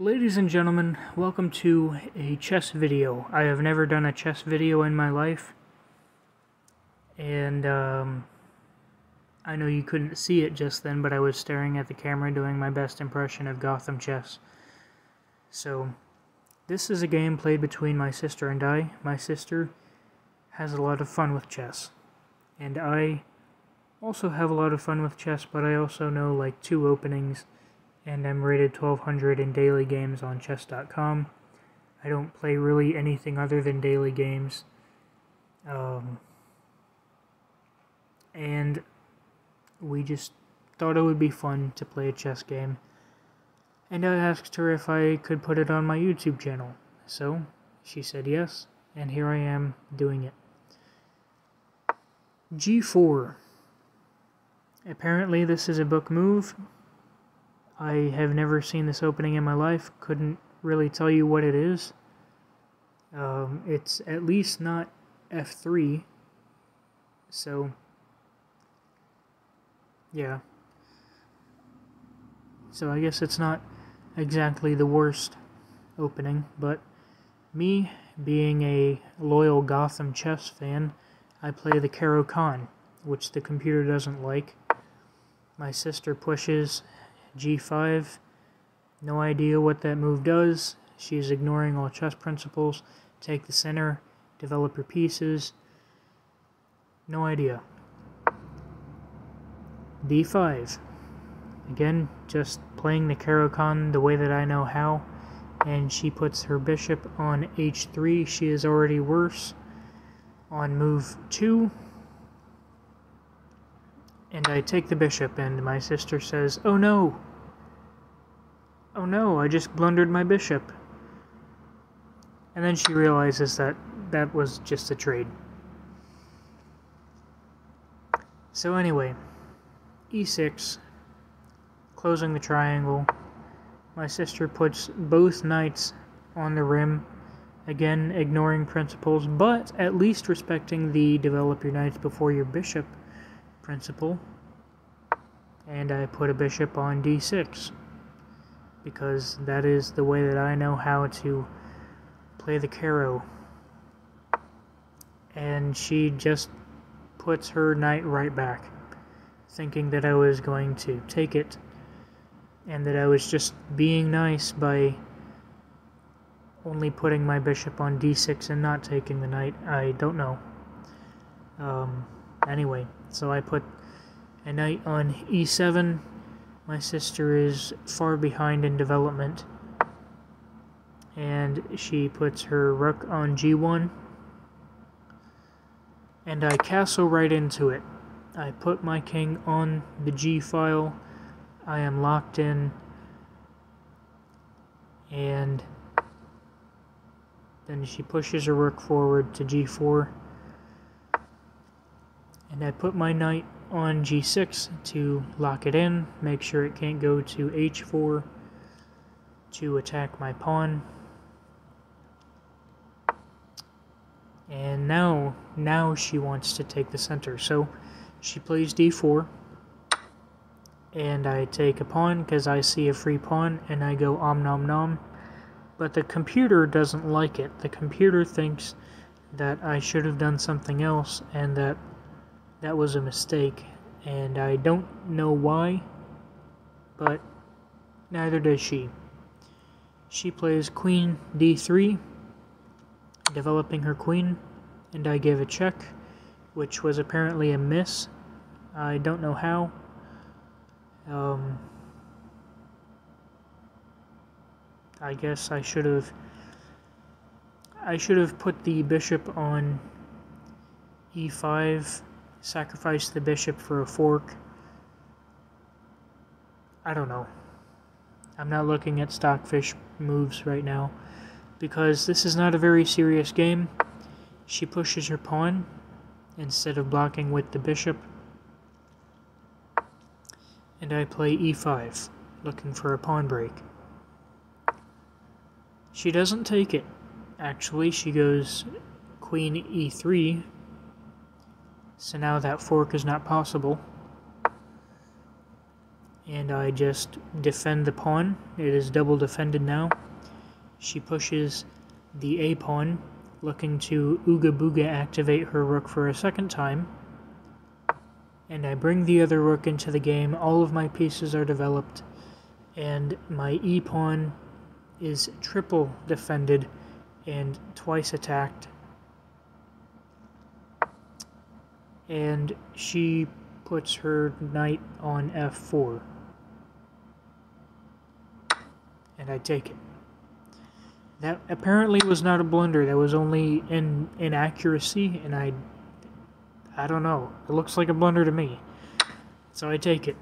Ladies and gentlemen, welcome to a chess video. I have never done a chess video in my life. And, um, I know you couldn't see it just then, but I was staring at the camera doing my best impression of Gotham chess. So, this is a game played between my sister and I. My sister has a lot of fun with chess. And I also have a lot of fun with chess, but I also know like two openings and I'm rated 1200 in daily games on chess.com. I don't play really anything other than daily games. Um, and we just thought it would be fun to play a chess game. And I asked her if I could put it on my YouTube channel. So she said yes, and here I am doing it. G4. Apparently, this is a book move. I have never seen this opening in my life, couldn't really tell you what it is. Um, it's at least not F3, so yeah. So I guess it's not exactly the worst opening, but me being a loyal Gotham chess fan, I play the Caro-Kann, which the computer doesn't like. My sister pushes g5. No idea what that move does. She is ignoring all chess principles. Take the center, develop your pieces. No idea. d5. Again, just playing the Caro-Kann the way that I know how. And she puts her bishop on h3. She is already worse. On move 2, and I take the bishop, and my sister says, Oh no! Oh no, I just blundered my bishop. And then she realizes that that was just a trade. So anyway, e6, closing the triangle. My sister puts both knights on the rim, again ignoring principles, but at least respecting the develop your knights before your bishop principle and I put a bishop on d6 because that is the way that I know how to play the caro and she just puts her knight right back thinking that I was going to take it and that I was just being nice by only putting my bishop on d6 and not taking the knight. I don't know. Um, anyway, so I put a knight on e7. My sister is far behind in development. And she puts her rook on g1. And I castle right into it. I put my king on the g file. I am locked in. And then she pushes her rook forward to g4 and I put my knight on g6 to lock it in, make sure it can't go to h4 to attack my pawn. And now, now she wants to take the center. So she plays d4. And I take a pawn because I see a free pawn and I go om nom nom. But the computer doesn't like it. The computer thinks that I should have done something else and that that was a mistake, and I don't know why, but neither does she. She plays queen d3, developing her queen, and I gave a check, which was apparently a miss. I don't know how. Um, I guess I should have I should have put the bishop on e5 sacrifice the bishop for a fork. I don't know. I'm not looking at stockfish moves right now because this is not a very serious game. She pushes her pawn instead of blocking with the bishop. And I play e5, looking for a pawn break. She doesn't take it. Actually, she goes queen e3 so now that fork is not possible. and I just defend the pawn. It is double defended now. She pushes the a pawn, looking to Ooga Booga activate her rook for a second time. And I bring the other rook into the game. All of my pieces are developed, and my e pawn is triple defended and twice attacked. And she puts her knight on f4. And I take it. That apparently was not a blunder. That was only an inaccuracy, and I, I don't know. It looks like a blunder to me. So I take it.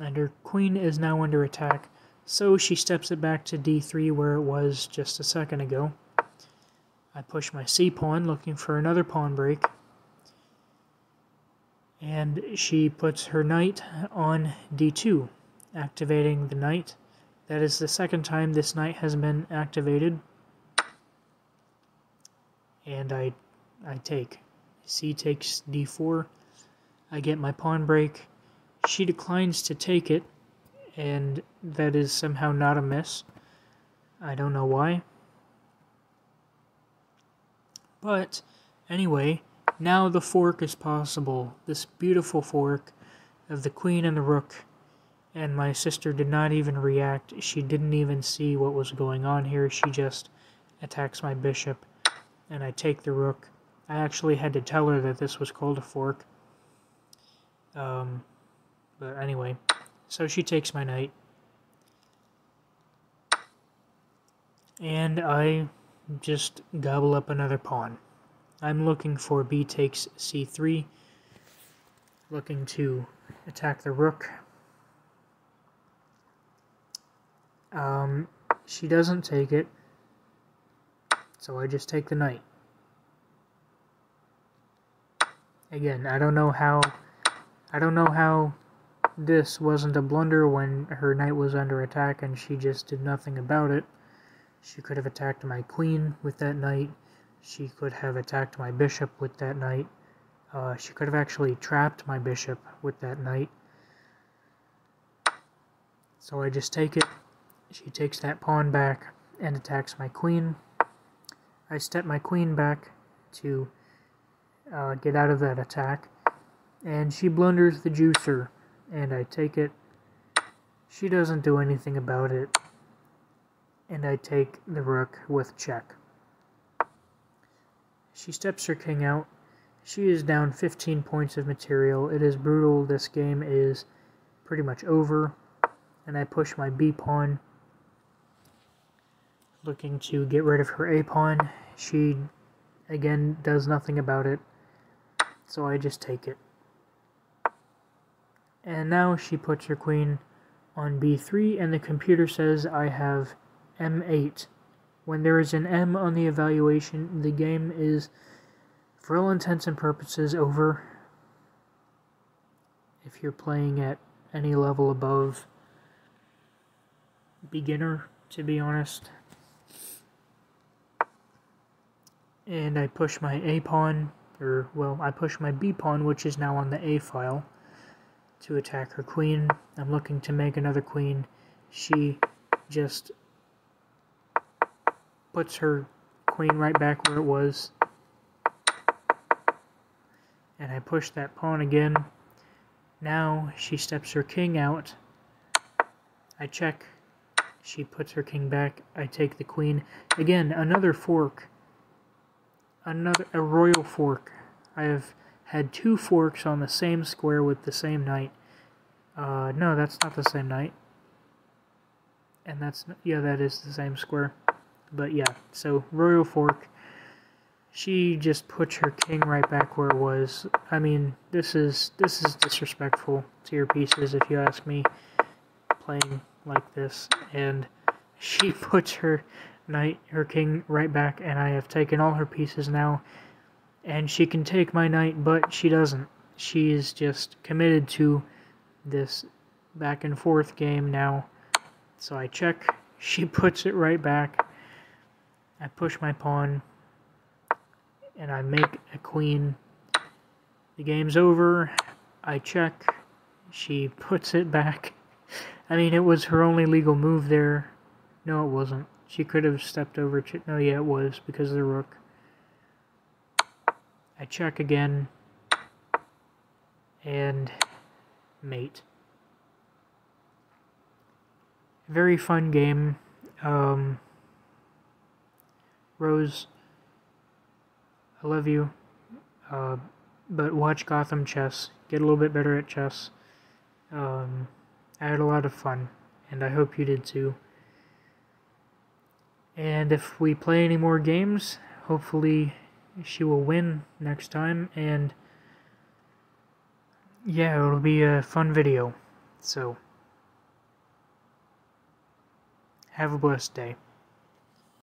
And her queen is now under attack. So she steps it back to d3 where it was just a second ago. I push my c pawn looking for another pawn break. And she puts her knight on d2, activating the knight. That is the second time this knight has been activated. And I, I take. c takes d4. I get my pawn break. She declines to take it, and that is somehow not a miss. I don't know why. But, anyway, now the fork is possible. This beautiful fork of the queen and the rook. And my sister did not even react. She didn't even see what was going on here. She just attacks my bishop. And I take the rook. I actually had to tell her that this was called a fork. Um, but anyway, so she takes my knight. And I just gobble up another pawn. I'm looking for b takes c3, looking to attack the rook. Um, she doesn't take it, so I just take the knight. Again, I don't know how, I don't know how this wasn't a blunder when her knight was under attack and she just did nothing about it. She could have attacked my queen with that knight. She could have attacked my bishop with that knight. Uh, she could have actually trapped my bishop with that knight. So I just take it. She takes that pawn back and attacks my queen. I step my queen back to uh, get out of that attack. And she blunders the juicer, and I take it. She doesn't do anything about it. And I take the rook with check. She steps her king out. She is down 15 points of material. It is brutal. This game is pretty much over. And I push my b pawn. Looking to get rid of her a pawn. She, again, does nothing about it. So I just take it. And now she puts her queen on b3 and the computer says I have m8. When there is an M on the evaluation, the game is, for all intents and purposes, over. If you're playing at any level above beginner, to be honest. And I push my A pawn, or, well, I push my B pawn, which is now on the A file, to attack her queen. I'm looking to make another queen. She just puts her queen right back where it was. And I push that pawn again. Now she steps her king out. I check. She puts her king back. I take the queen. Again, another fork. Another a royal fork. I have had two forks on the same square with the same knight. Uh, no, that's not the same knight. And that's, yeah, that is the same square. But yeah, so Royal Fork, she just puts her king right back where it was. I mean, this is this is disrespectful to your pieces if you ask me. Playing like this, and she puts her knight, her king right back, and I have taken all her pieces now. And she can take my knight, but she doesn't. She is just committed to this back and forth game now. So I check, she puts it right back, I push my pawn and I make a queen. The game's over. I check. she puts it back. I mean, it was her only legal move there. No, it wasn't. She could have stepped over. Ch- no, yeah, it was because of the rook. I check again. And mate. Very fun game. Um, Rose, I love you. Uh, but watch Gotham Chess. Get a little bit better at chess. Um, I had a lot of fun, and I hope you did too. And if we play any more games, hopefully she will win next time, and yeah, it'll be a fun video. So, have a blessed day.